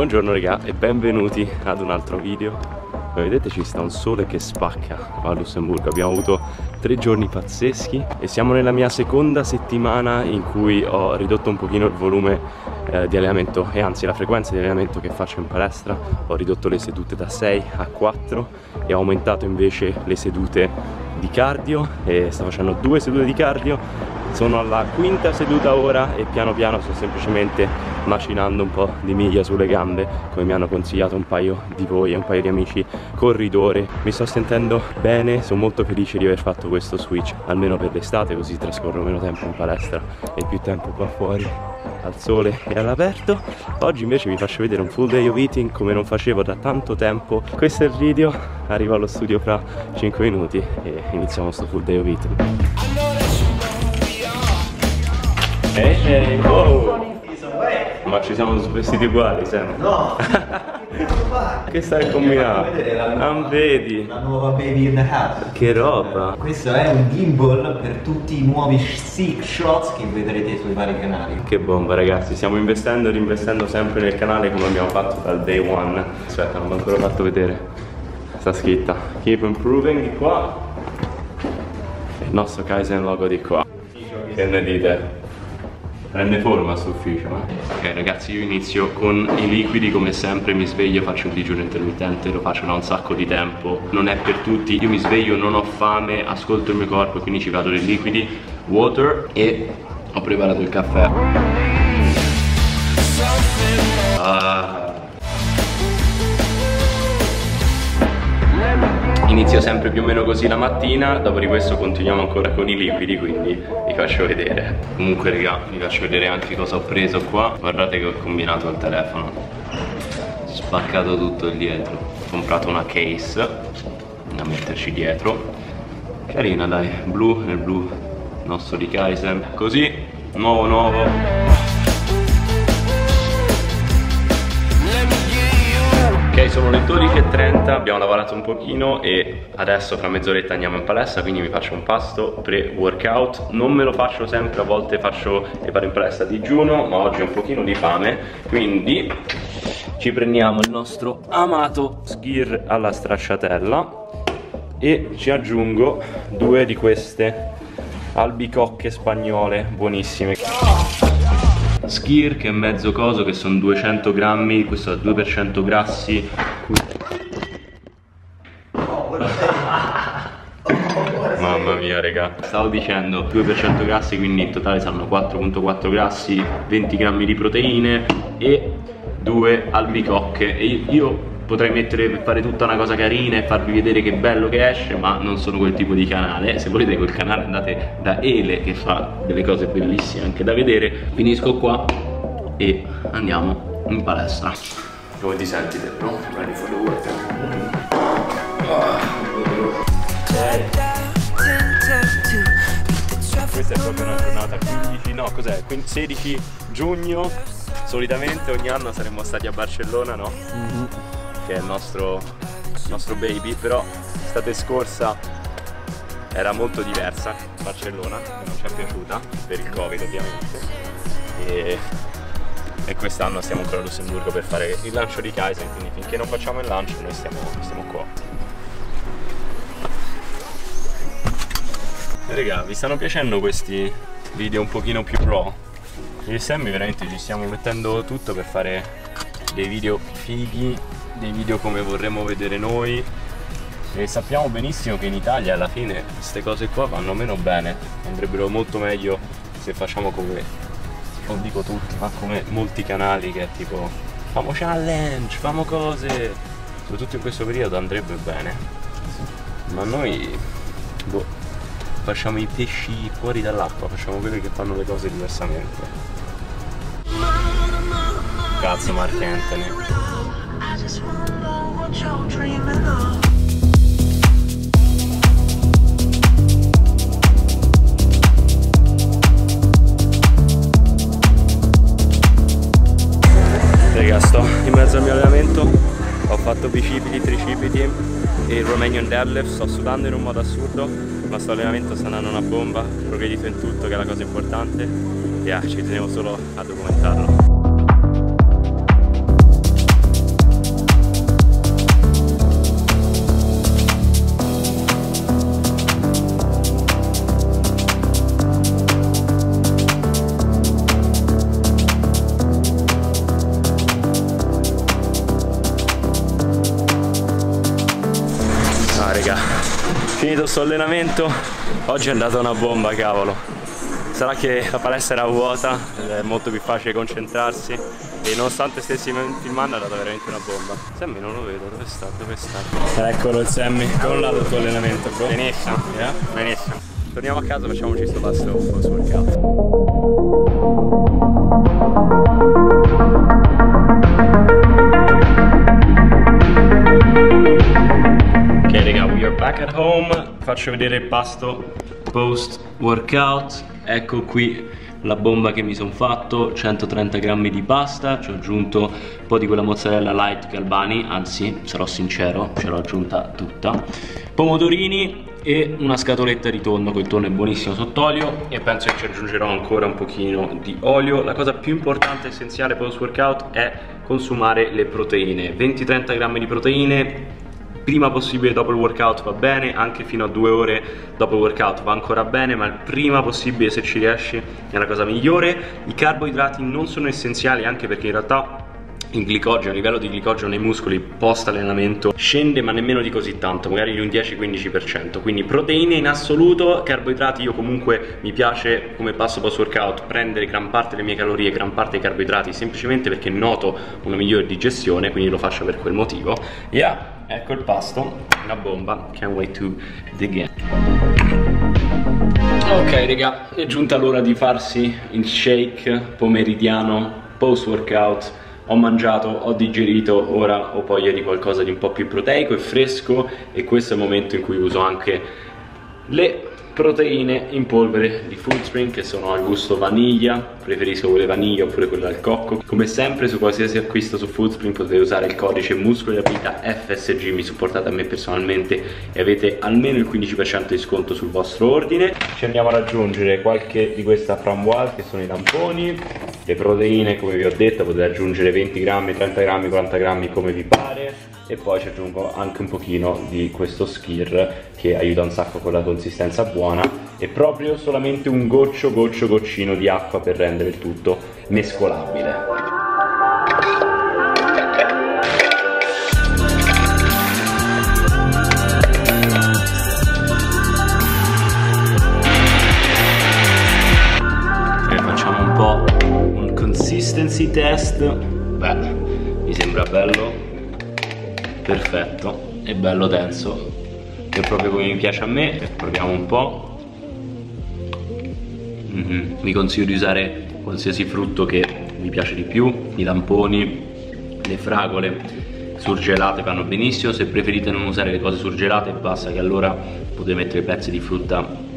Buongiorno raga e benvenuti ad un altro video. Come vedete ci sta un sole che spacca a Lussemburgo. Abbiamo avuto tre giorni pazzeschi E siamo nella mia seconda settimana in cui ho ridotto un pochino il volume eh, di allenamento E anzi la frequenza di allenamento che faccio in palestra. Ho ridotto le sedute da 6 a 4 E ho aumentato invece le sedute di cardio E sto facendo due sedute di cardio. Sono alla quinta seduta ora e piano piano sto semplicemente macinando un po' di miglia sulle gambe come mi hanno consigliato un paio di voi e un paio di amici corridori mi sto sentendo bene sono molto felice di aver fatto questo switch almeno per l'estate così trascorro meno tempo in palestra e più tempo qua fuori al sole e all'aperto. Oggi invece vi faccio vedere un full day of eating come non facevo da tanto tempo. Questo è il video arrivo allo studio fra 5 minuti e iniziamo questo full day of eating. Ehi, hey, wow. Ma ci siamo vestiti uguali, Sam? No! che stai combinando? Non vedi? La nuova baby in the house. Che roba! Questo è un gimbal per tutti i nuovi sick shots che vedrete sui vari canali. Che bomba ragazzi, stiamo investendo e reinvestendo sempre nel canale come abbiamo fatto dal day one. Aspetta, non l'ho ancora fatto vedere. Sta scritta Keep improving di qua. Il nostro Kaizen logo di qua. Che ne dite? Prende forma sto ufficio eh? ok ragazzi io inizio con i liquidi. Come sempre mi sveglio faccio un digiuno intermittente lo faccio da un sacco di tempo. Non è per tutti. Io mi sveglio non ho fame ascolto il mio corpo quindi ci vado dei liquidi water e ho preparato il caffè. Ah inizio sempre più o meno così la mattina dopo di questo continuiamo ancora con i liquidi quindi vi faccio vedere. Comunque raga vi faccio vedere anche cosa ho preso qua. Guardate che ho combinato al telefono. Spaccato tutto il dietro. Ho comprato una case da metterci dietro. Carina dai. Blu nel blu nostro di Kaizen. Così nuovo nuovo sono le 12.30, abbiamo lavorato un pochino e adesso fra mezz'oretta andiamo in palestra quindi mi faccio un pasto pre-workout. Non me lo faccio sempre, a volte faccio e vado in palestra a digiuno ma oggi ho un pochino di fame. Quindi ci prendiamo il nostro amato skir alla stracciatella e ci aggiungo due di queste albicocche spagnole buonissime Skir che è mezzo coso che sono 200 grammi, questo è 2% grassi. Mamma mia raga Stavo dicendo 2% grassi quindi in totale saranno 4.4 grassi 20 grammi di proteine e 2 albicocche e io potrei mettere per fare tutta una cosa carina e farvi vedere che bello che esce ma non sono quel tipo di canale. Se volete quel canale andate da Ele che fa delle cose bellissime anche da vedere. Finisco qua e andiamo in palestra. Come ti senti te no? ready for the workout questa è proprio una giornata 15 no cos'è? 16 giugno? Solitamente ogni anno saremmo stati a Barcellona no? Mm -hmm che è il nostro, nostro baby, però l'estate scorsa era molto diversa Barcellona, non ci è piaciuta per il Covid ovviamente e, e quest'anno stiamo ancora a Lussemburgo per fare il lancio di Kaizen, quindi finché non facciamo il lancio noi stiamo, stiamo qua. Raga, vi stanno piacendo questi video un pochino più pro? Io e Sammy veramente ci stiamo mettendo tutto per fare dei video fighi dei video come vorremmo vedere noi. E sappiamo benissimo che in Italia alla fine queste cose qua vanno meno bene. Andrebbero molto meglio se facciamo come non dico tutti ma come molti canali che tipo famo challenge, famo cose soprattutto in questo periodo andrebbe bene. Ma noi boh, facciamo i pesci fuori dall'acqua facciamo quelli che fanno le cose diversamente. Cazzo Mark Anthony deadlift, sto sudando in un modo assurdo, ma sto allenamento sta andando una bomba, progredito in tutto che è la cosa importante e yeah, ci tenevo solo a documentarlo. Finito sto allenamento, oggi è andata una bomba cavolo. Sarà che la palestra era vuota ed è molto più facile concentrarsi e nonostante stessi filmando è andata veramente una bomba. Sammy non lo vedo, dove sta? Dove sta? Eccolo Sammy, come l'ha il tuo allenamento bro? Benissimo, Yeah? benissimo. Torniamo a casa, facciamoci sto pasto post workout. Back at home. Faccio vedere il pasto post workout. Ecco qui la bomba che mi sono fatto, 130 grammi di pasta, ci ho aggiunto un po' di quella mozzarella light galbani, anzi sarò sincero, ce l'ho aggiunta tutta. Pomodorini e una scatoletta di tonno, quel tonno è buonissimo sott'olio e penso che ci aggiungerò ancora un pochino di olio. La cosa più importante e essenziale post workout è consumare le proteine, 20-30 grammi di proteine prima possibile dopo il workout va bene, anche fino a due ore dopo il workout va ancora bene, ma il prima possibile se ci riesci è la cosa migliore. I carboidrati non sono essenziali anche perché in realtà il glicogeno, il livello di glicogeno nei muscoli post allenamento scende ma nemmeno di così tanto, magari di un 10-15%, quindi proteine in assoluto, carboidrati io comunque mi piace come passo post workout prendere gran parte delle mie calorie, gran parte dei carboidrati semplicemente perché noto una migliore digestione, quindi lo faccio per quel motivo. Yeah, ecco il pasto, una bomba, can't wait to dig in. Ok raga, è giunta l'ora di farsi il shake pomeridiano post workout. Ho mangiato, ho digerito, ora ho voglia di qualcosa di un po' più proteico e fresco e questo è il momento in cui uso anche le proteine in polvere di Foodspring che sono al gusto vaniglia, preferisco quelle vaniglia oppure quelle al cocco. Come sempre su qualsiasi acquisto su Foodspring potete usare il codice muscoli a vita FSG, mi supportate a me personalmente e avete almeno il 15% di sconto sul vostro ordine. Ci andiamo ad aggiungere qualche di questa framboise che sono i tamponi, le proteine come vi ho detto potete aggiungere 20 grammi, 30 grammi, 40 grammi come vi pare e poi ci aggiungo anche un pochino di questo skir che aiuta un sacco con la consistenza buona. E proprio solamente un goccio goccio goccino di acqua per rendere il tutto mescolabile. Consistency test. Beh mi sembra bello perfetto. E bello denso. È proprio come mi piace a me proviamo un po' Mhm. vi consiglio di usare qualsiasi frutto che vi piace di più i tamponi le fragole surgelate vanno benissimo. Se preferite non usare le cose surgelate basta che allora potete mettere pezzi di frutta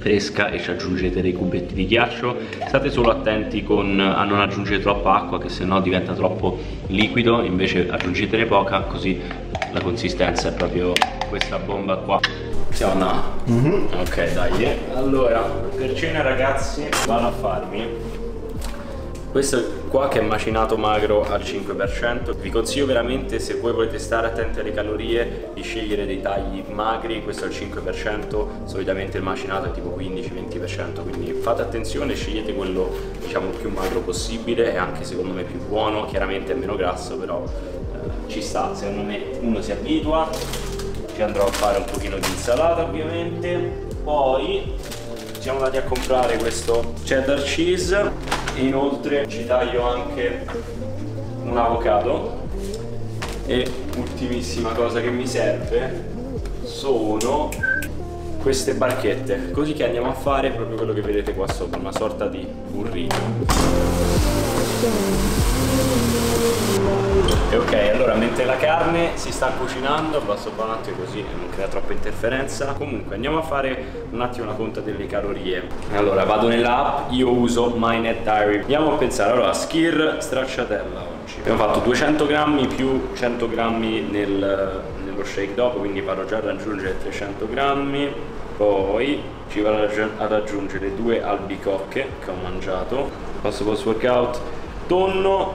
fresca e ci aggiungete dei cubetti di ghiaccio. State solo attenti con, a non aggiungere troppa acqua che sennò diventa troppo liquido. Invece aggiungetene poca così la consistenza è proprio questa bomba qua. Siamo no? ok dai. Allora per cena ragazzi vado a farmi questo qua che è macinato magro al 5% Vi consiglio veramente se voi volete stare attenti alle calorie di scegliere dei tagli magri. Questo è il 5%, solitamente il macinato è tipo 15-20% Quindi fate attenzione, scegliete quello diciamo più magro possibile E anche secondo me più buono, chiaramente è meno grasso però eh, ci sta. Secondo me uno si abitua Ci andrò a fare un pochino di insalata ovviamente. Poi siamo andati a comprare questo cheddar cheese inoltre ci taglio anche un avocado e ultimissima cosa che mi serve sono queste barchette. Così che andiamo a fare proprio quello che vedete qua sopra una sorta di burrito e ok, allora mentre la carne si sta cucinando, un attimo così non crea troppa interferenza. Comunque andiamo a fare un attimo una conta delle calorie. Allora vado nell'app, io uso MyNet Diary. Andiamo a pensare, allora skir stracciatella oggi. Abbiamo fatto 200 grammi più 100 grammi nel, nello shake dopo, quindi vado già ad aggiungere 300 grammi. Poi ci vado ad aggiungere due albicocche che ho mangiato. Passo post workout, tonno,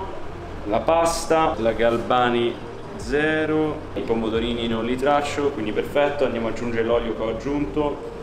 la pasta, la Galbani 0, i pomodorini non li traccio, quindi perfetto, andiamo ad aggiungere l'olio che ho aggiunto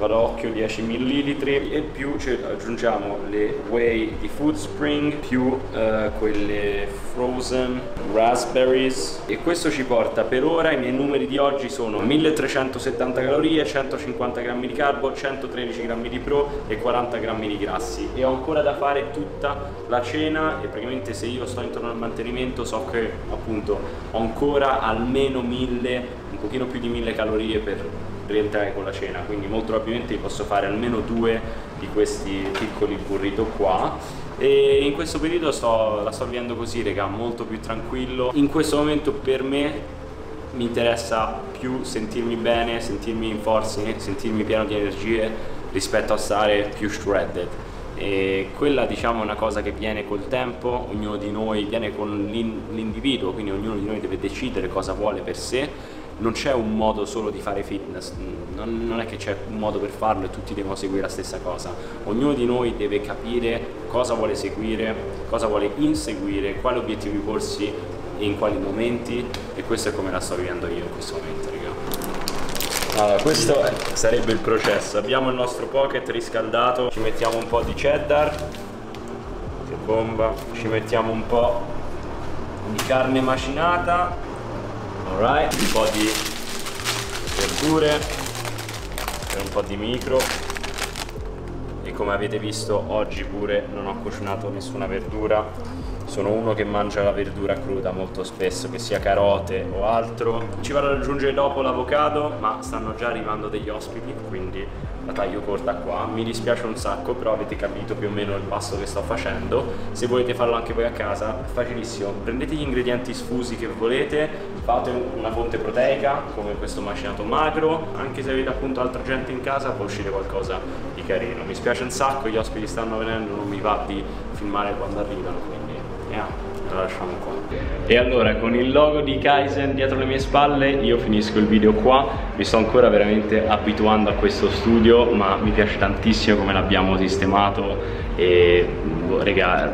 vado a occhio 10 ml e più aggiungiamo le whey di Food Spring più uh, quelle frozen raspberries. E questo ci porta per ora i miei numeri di oggi sono 1370 calorie 150 grammi di carbo 113 grammi di pro e 40 grammi di grassi. E ho ancora da fare tutta la cena e praticamente se io sto intorno al mantenimento so che appunto ho ancora almeno 1000 un pochino più di 1000 calorie per rientrare con la cena quindi molto probabilmente posso fare almeno due di questi piccoli burrito qua. E in questo periodo sto, la sto vivendo così raga molto più tranquillo. In questo momento per me mi interessa più sentirmi bene sentirmi in forze sentirmi pieno di energie rispetto a stare più shredded. E quella diciamo è una cosa che viene col tempo, ognuno di noi viene con l'individuo, quindi ognuno di noi deve decidere cosa vuole per sé, non c'è un modo solo di fare fitness, non, non è che c'è un modo per farlo e tutti devono seguire la stessa cosa, ognuno di noi deve capire cosa vuole seguire, cosa vuole inseguire, quali obiettivi porsi e in quali momenti e questo è come la sto vivendo io in questo momento raga. Allora, questo sarebbe il processo. Abbiamo il nostro pocket riscaldato, ci mettiamo un po' di cheddar, che bomba, ci mettiamo un po' di carne macinata, alright, un po' di verdure e un po' di micro e come avete visto oggi pure non ho cucinato nessuna verdura sono uno che mangia la verdura cruda molto spesso, che sia carote o altro. Ci vado ad aggiungere dopo l'avocado, ma stanno già arrivando degli ospiti, quindi la taglio corta qua. Mi dispiace un sacco, però avete capito più o meno il passo che sto facendo. Se volete farlo anche voi a casa, è facilissimo. Prendete gli ingredienti sfusi che volete, fate una fonte proteica, come questo macinato magro, anche se avete appunto altra gente in casa può uscire qualcosa di carino. Mi spiace un sacco, gli ospiti stanno venendo, non mi va di filmare quando arrivano, quindi Yeah, lo lasciamo qua. E allora con il logo di Kaizen dietro le mie spalle io finisco il video qua. Mi sto ancora veramente abituando a questo studio ma mi piace tantissimo come l'abbiamo sistemato e boh, regà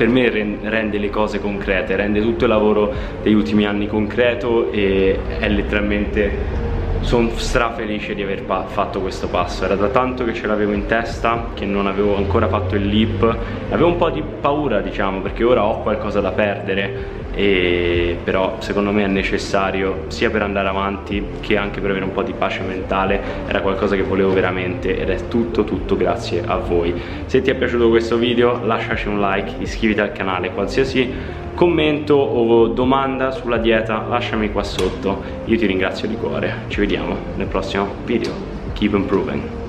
per me rende le cose concrete, rende tutto il lavoro degli ultimi anni concreto e è letteralmente sono strafelice di aver fatto questo passo. Era da tanto che ce l'avevo in testa che non avevo ancora fatto il leap. Avevo un po' di paura diciamo perché ora ho qualcosa da perdere e però secondo me è necessario sia per andare avanti che anche per avere un po' di pace mentale era qualcosa che volevo veramente ed è tutto tutto grazie a voi. Se ti è piaciuto questo video lasciaci un like iscriviti al canale qualsiasi commento o domanda sulla dieta lasciami qua sotto. Io ti ringrazio di cuore. Ci vediamo nel prossimo video. Keep improving